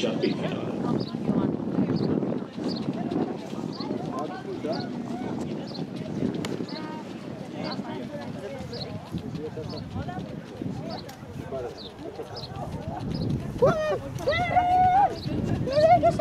Linköping. Jag lägger